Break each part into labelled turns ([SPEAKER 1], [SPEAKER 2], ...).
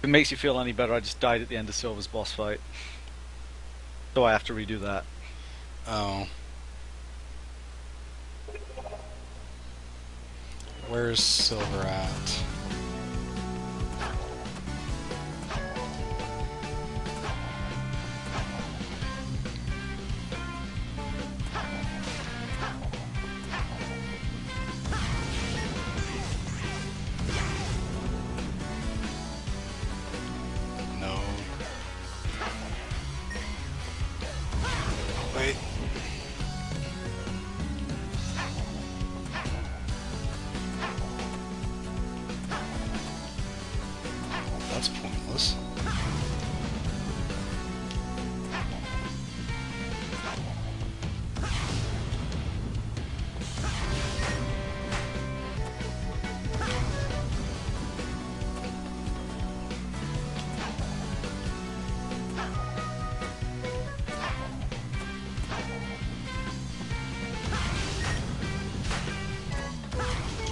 [SPEAKER 1] If it makes you feel any better, I just died at the end of Silver's boss fight. So I have to redo that.
[SPEAKER 2] Oh. Where's Silver at?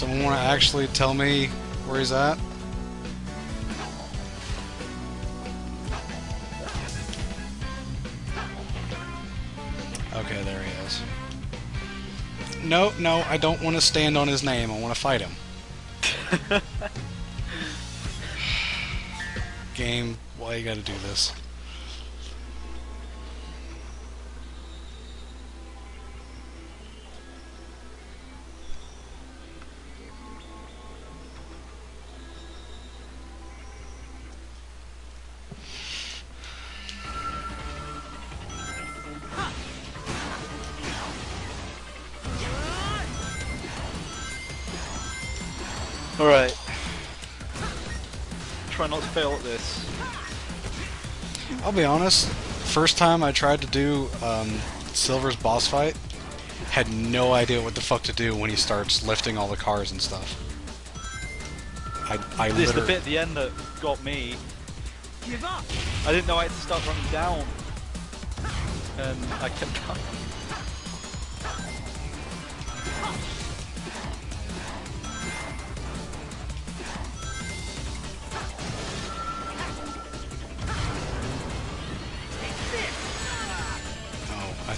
[SPEAKER 2] Someone want to actually tell me where he's at? Okay, there he is. No, no, I don't want to stand on his name. I want to fight him. Game, why you gotta do this?
[SPEAKER 1] Alright. Try not to fail at this.
[SPEAKER 2] I'll be honest. First time I tried to do um, Silver's boss fight, had no idea what the fuck to do when he starts lifting all the cars and stuff. I, I
[SPEAKER 1] This is the bit at the end that got me.
[SPEAKER 3] Give up!
[SPEAKER 1] I didn't know I had to start running down. And I kept dying.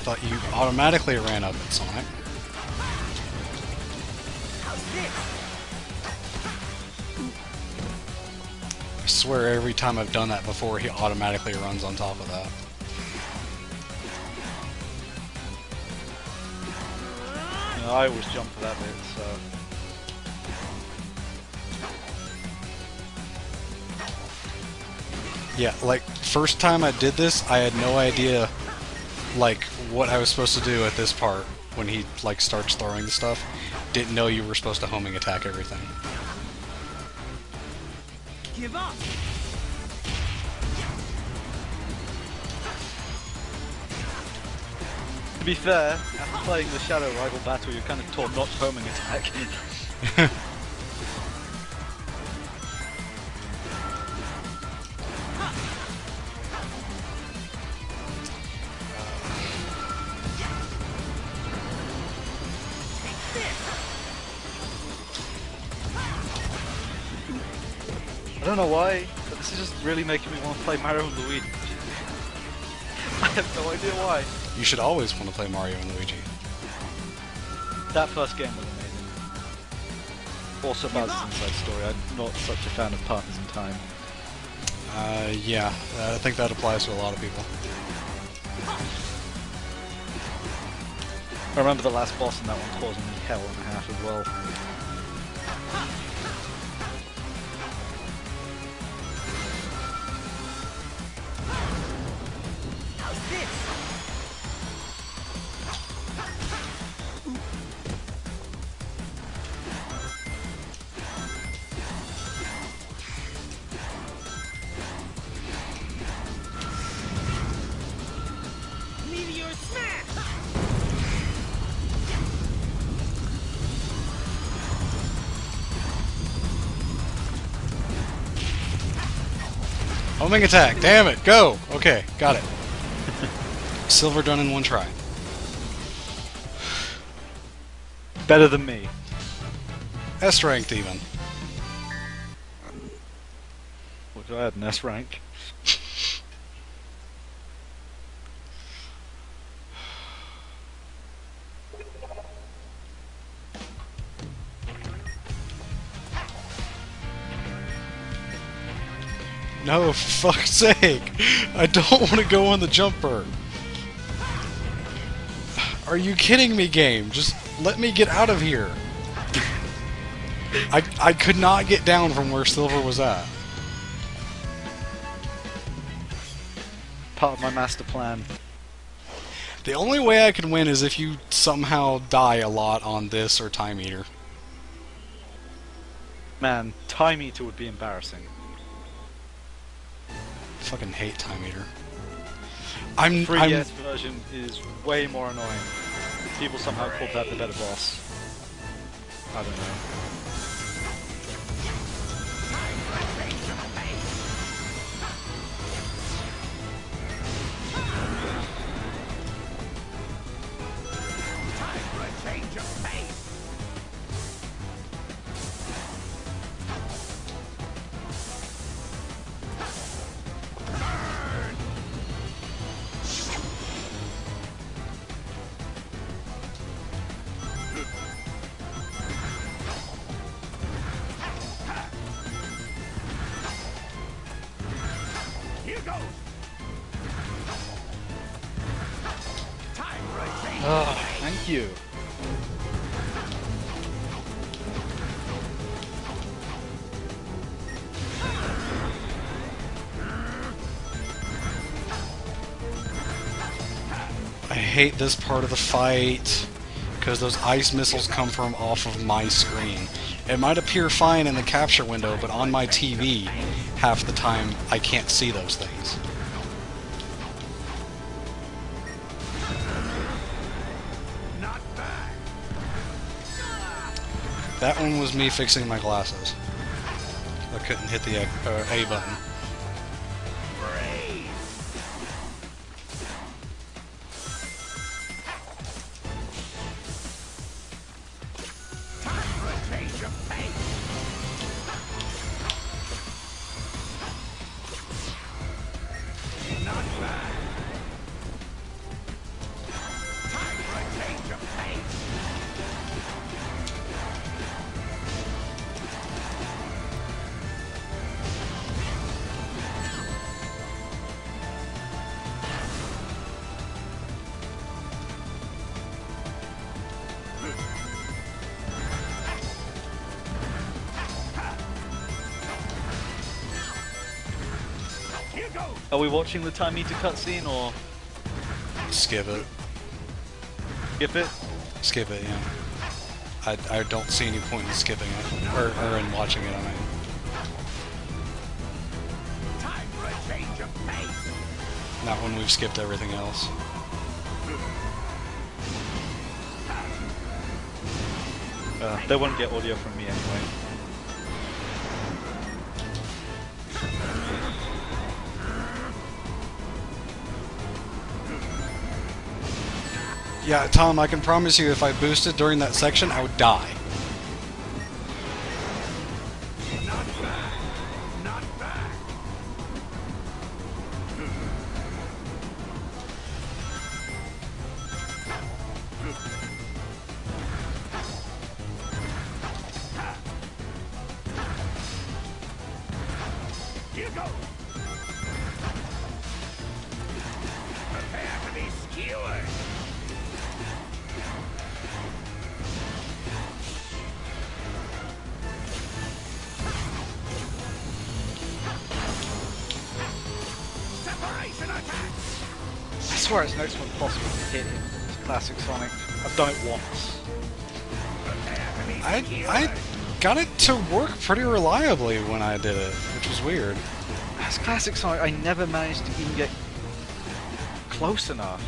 [SPEAKER 2] Thought you automatically ran up at Sonic. I swear every time I've done that before, he automatically runs on top of that.
[SPEAKER 1] You know, I always jump for that bit, so.
[SPEAKER 2] Yeah, like first time I did this, I had no idea like what I was supposed to do at this part when he like starts throwing the stuff. Didn't know you were supposed to homing attack everything.
[SPEAKER 3] Give up!
[SPEAKER 1] To be fair, after playing the Shadow Rival Battle, you're kind of taught not homing attack. really making me want to play Mario and Luigi. I have no idea why.
[SPEAKER 2] You should always want to play Mario and Luigi.
[SPEAKER 1] That first game was amazing. Also Bowser's Inside Story. I'm not such a fan of Partners in Time.
[SPEAKER 2] Uh, yeah, I think that applies to a lot of people.
[SPEAKER 1] I remember the last boss in that one causing me hell and a half as well.
[SPEAKER 2] Homing attack! Damn it! Go! Okay, got it. Silver done in one try.
[SPEAKER 1] Better than me.
[SPEAKER 2] S ranked even.
[SPEAKER 1] Which I had an S rank.
[SPEAKER 2] No, for fuck's sake! I don't want to go on the jumper! Are you kidding me, game? Just let me get out of here! I, I could not get down from where Silver was at.
[SPEAKER 1] Part of my master plan.
[SPEAKER 2] The only way I can win is if you somehow die a lot on this or Time Eater.
[SPEAKER 1] Man, Time Eater would be embarrassing.
[SPEAKER 2] Fucking hate Time Eater. I'm,
[SPEAKER 1] 3DS
[SPEAKER 2] I'm
[SPEAKER 1] version is way more annoying. People somehow called that the better boss. I don't know.
[SPEAKER 2] I hate this part of the fight because those ice missiles come from off of my screen. It might appear fine in the capture window, but on my TV, half the time I can't see those things. That one was me fixing my glasses. I couldn't hit the uh, A button.
[SPEAKER 1] Are we watching the Time Eater cutscene or
[SPEAKER 2] Skip it.
[SPEAKER 1] skip it?
[SPEAKER 2] Skip it, yeah. I, I don't see any point in skipping it. Or, or in watching it, I mean.
[SPEAKER 3] Time for a change of pace.
[SPEAKER 2] Not when we've skipped everything else.
[SPEAKER 1] Uh, they won't get audio from me anyway.
[SPEAKER 2] Yeah, Tom, I can promise you if I boosted during that section, I would die.
[SPEAKER 1] Swear it's next one possible to hit him. It's classic Sonic. I've done it once.
[SPEAKER 3] Prepare to be
[SPEAKER 2] I. I got it to work pretty reliably when I did it, which was weird.
[SPEAKER 1] As classic Sonic, I never managed to even get close enough.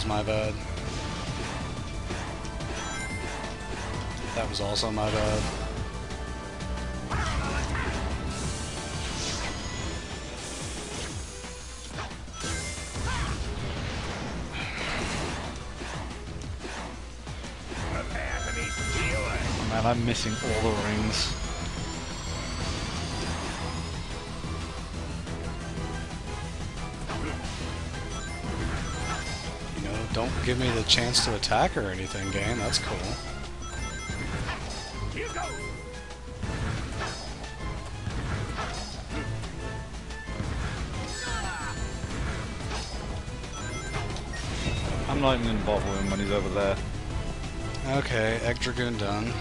[SPEAKER 2] Was my bad. That was also my bad.
[SPEAKER 3] Prepare to be skewered.
[SPEAKER 1] Man, I'm missing all the rings.
[SPEAKER 2] Give me the chance to attack or anything, game. That's cool.
[SPEAKER 1] I'm not even gonna bother him when he's over there.
[SPEAKER 2] Okay, Egg Dragoon done.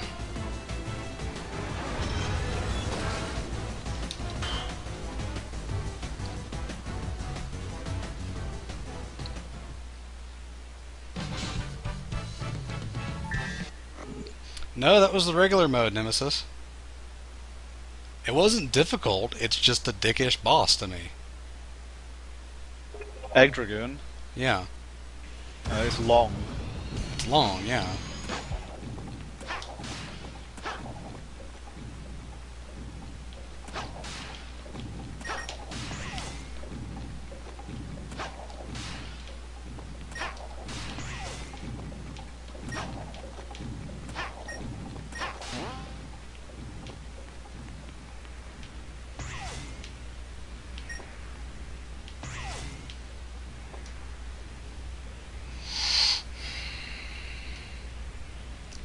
[SPEAKER 2] No, that was the regular mode, Nemesis. It wasn't difficult, it's just a dickish boss to me.
[SPEAKER 1] Egg Dragoon.
[SPEAKER 2] Yeah,
[SPEAKER 1] Uh, it's long.
[SPEAKER 2] it's long, yeah.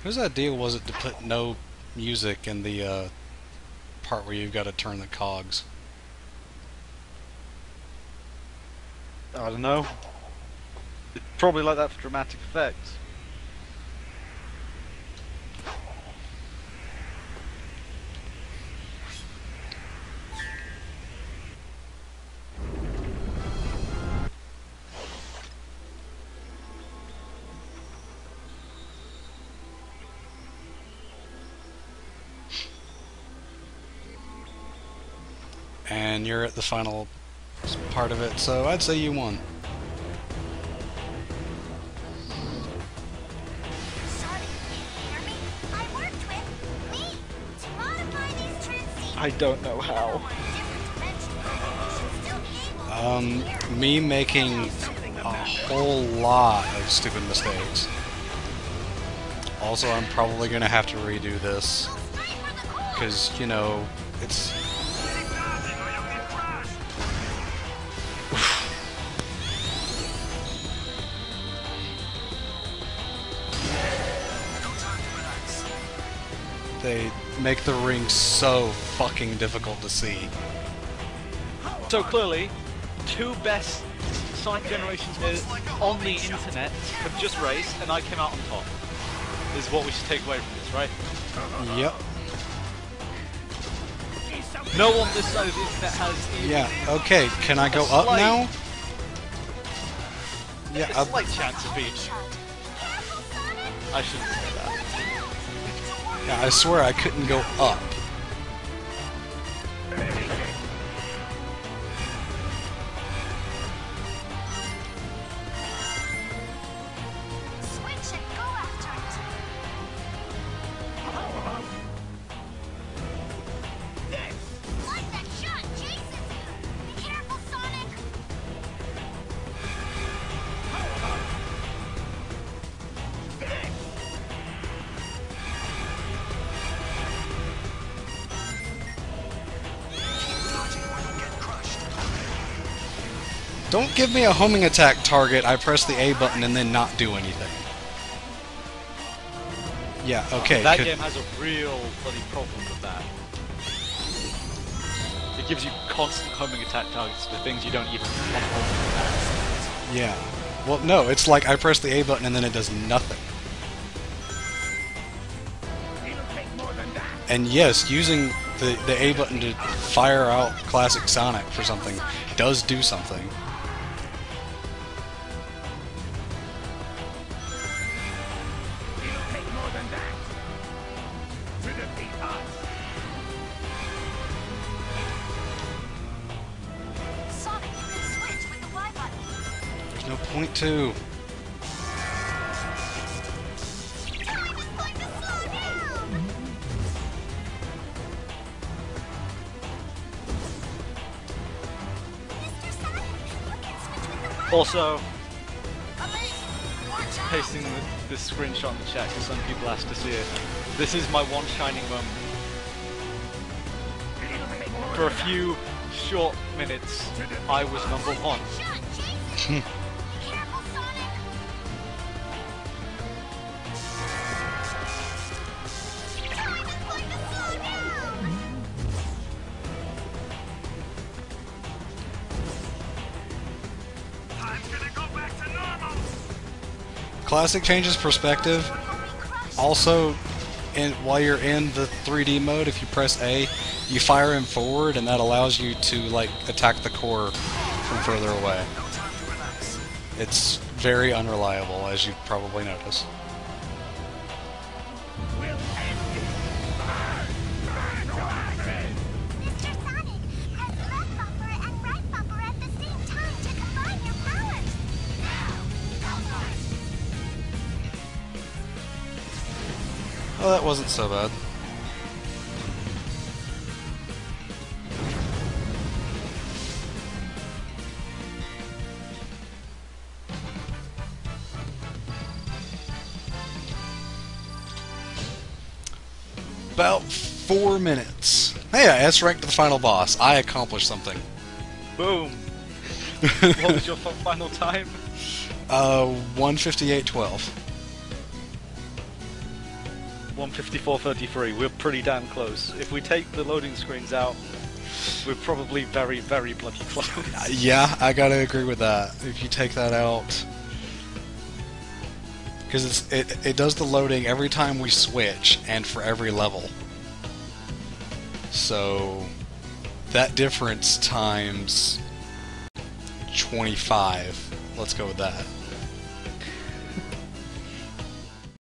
[SPEAKER 2] Whose idea was it to put no music in the uh, part where you've got to turn the cogs?
[SPEAKER 1] I don't know. It's probably like that for dramatic effect.
[SPEAKER 2] And you're at the final part of it, so I'd say you won.
[SPEAKER 4] Sonic, you hear me? I worked with me to modify these transceivers.
[SPEAKER 1] I don't know how.
[SPEAKER 4] On a different dimension, we should still be able
[SPEAKER 2] Um, me making a whole lot of stupid mistakes. Also, I'm probably gonna have to redo this
[SPEAKER 4] to stay for the core.
[SPEAKER 2] because you know it's they make the ring so fucking difficult to see.
[SPEAKER 1] So clearly, two best Sonic generations on the internet have just raced, and I came out on top. Is what we should take away from this, right?
[SPEAKER 2] Yep.
[SPEAKER 1] No one this side of the internet has
[SPEAKER 2] Yeah. Okay. Can I go up now? Yeah.
[SPEAKER 1] a slight chance of.
[SPEAKER 4] Careful,
[SPEAKER 1] I shouldn't say that.
[SPEAKER 2] Yeah, I swear I couldn't go up. Don't give me a homing attack target. I press the A button and then not do anything. Yeah. Okay.
[SPEAKER 1] That
[SPEAKER 2] could-
[SPEAKER 1] game has a real bloody problem with that. It gives you constant homing attack targets for things you don't even want homing attacks.
[SPEAKER 2] Yeah. Well, no, it's like I press the A button and then it does nothing.
[SPEAKER 3] It'll take more than that.
[SPEAKER 2] And yes, using the, the A button to fire out classic Sonic for something does do something. too.
[SPEAKER 1] Also, pasting the, screenshot in the chat because some people asked to see it. This is my one shining moment. For a few short minutes, I was number one.
[SPEAKER 2] Classic changes perspective. Also, in, while you're in the 3D mode, if you press A, you fire him forward, and that allows you to like attack the core from further away. It's very unreliable, as you probably notice. Oh, that wasn't so bad. About four minutes. Hey, I S ranked to the final boss. I accomplished something.
[SPEAKER 1] Boom! what was your final time?
[SPEAKER 2] Uh, 158.12.
[SPEAKER 1] 154.33. We're pretty damn close. If we take the loading screens out, we're probably very, very bloody close.
[SPEAKER 2] Yeah, I gotta agree with that. If you take that out, because it it does the loading every time we switch and for every level. So that difference times twenty five. Let's go with that.